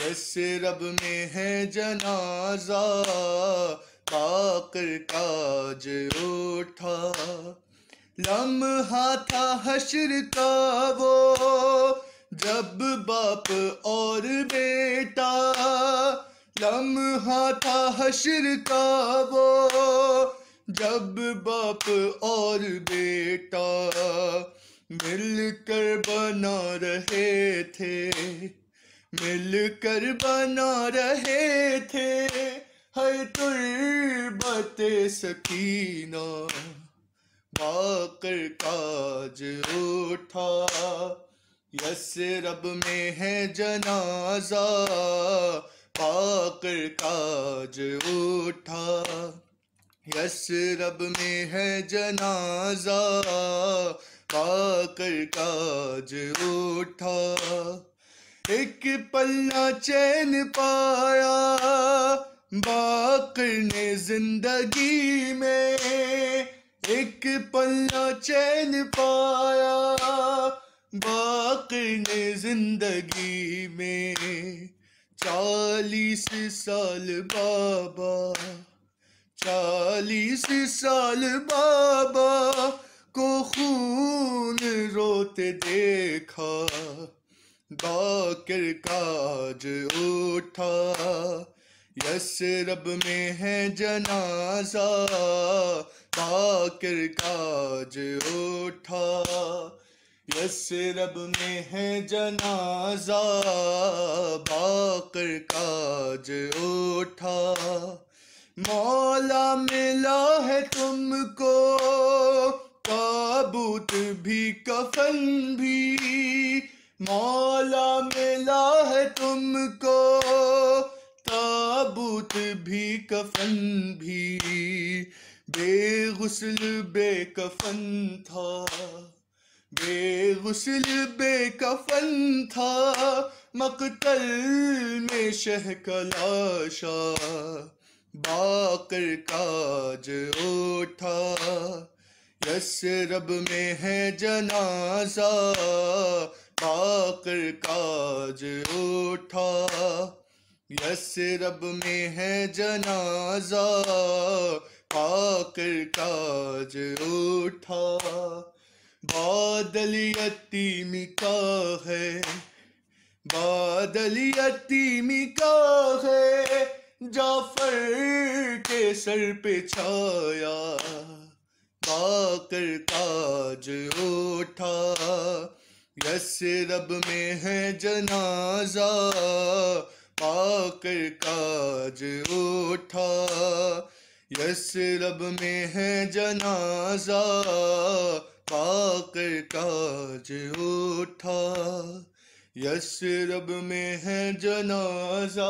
यसरब में है जनाजा बाकर काज उठा। लम्हा था हशर का वो, जब बाप और बेटा। लम्हा था हशर का वो, जब बाप और बेटा। मिलकर बना रहे थे। मिलकर बना रहे थे है तुरबत सकीना। बाकर काज उठा यस रब में है जनाजा। पाकर काज उठा यस रब में है जनाजा। पाकर काज उठा। एक पल्ला चैन पाया बाकर ने ज़िंदगी में एक पल्ला चैन पाया बाकर ने ज़िंदगी में चालीस साल बाबा, चालीस साल बाबा को खून रोते देखा। बाकर काज उठा। यसरब में है जनाजा, बाकर काज उठा। यसरब में है जनाजा, बाकर काज उठा। मौला मिला है तुमको, ताबूत भी, कफन भी। मौला मिला है तुमको, ताबूत भी, कफन भी। बेगुसल, बेकफन था। बेगुसल, बेकफन था। मकतल में शह कलाशा, बाकर काज उठा यसरब में है जनाजा बाकर काज उठा। यस रब में है जनाजा बाकर काज उठा। बादल यतीमी का है, बादल यतीमी का है, जाफ़र के सर पे छाया। बाकर काज उठा। यसरब में है जनाजा, पाकर काज उठा। यस रब में है जनाजा, पाकर काज उठा। यस रब में है जनाजा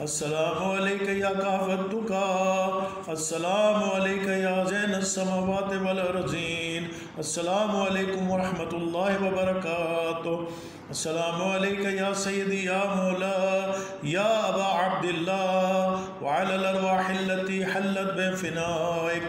अस्सलाम या काफत तुका अस्सलाम या जैन समावत वलरजीन अस्सलाम वरहमतुल्लाहि व बरकातुहू असलम या सैदी या मौला, या अबा अब्दिल्ला वाल हल्लत बेफिनाक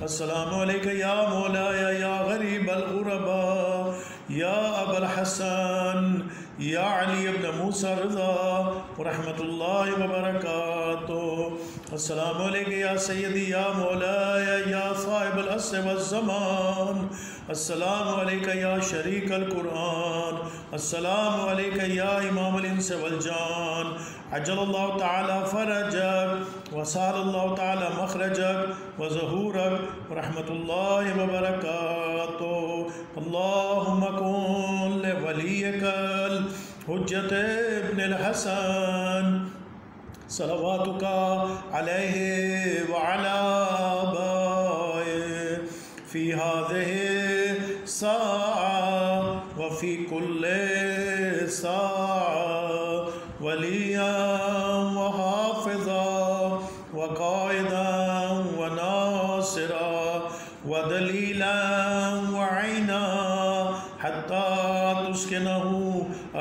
असलम या मौलाया या गरीब अलगरबा या अबल हसन या अली अबन मूसा रजा वरहमतुल्ला वबरक असलम या सैदी या मौलाया या साहिब असमान असलम या शरीक अलकुरान असलम या इमाम वलजान इंस वल जान अजल्लाह ताला फरजक वसाल्लाह ताला मखरजक व ज़हूरक व रहमतुल्लाहि व बरकातुहु अल्लाहुम्मा कुन लिवलियकल हुज्जत इब्न अल हसन सलवातुका अलैहि व अला आबाए फ़ी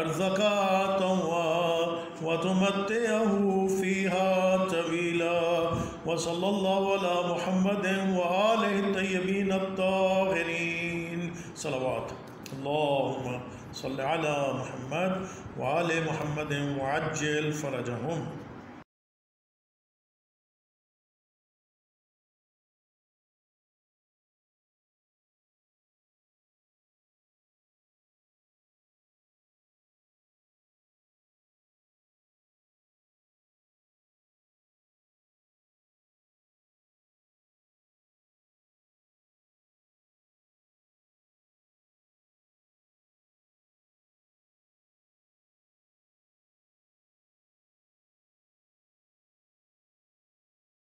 अर्ज़का तवा वतुमत्तिअहु फ़ीहा तवीला वसल्लल्लाहु अला मुहम्मद व आलिहि तय्यबीन अत्ताहिरीन सलवात अल्लाहुम्मा सल्लि अला मुहम्मद व आलि मुहम्मद व अज्जिल फरजहुम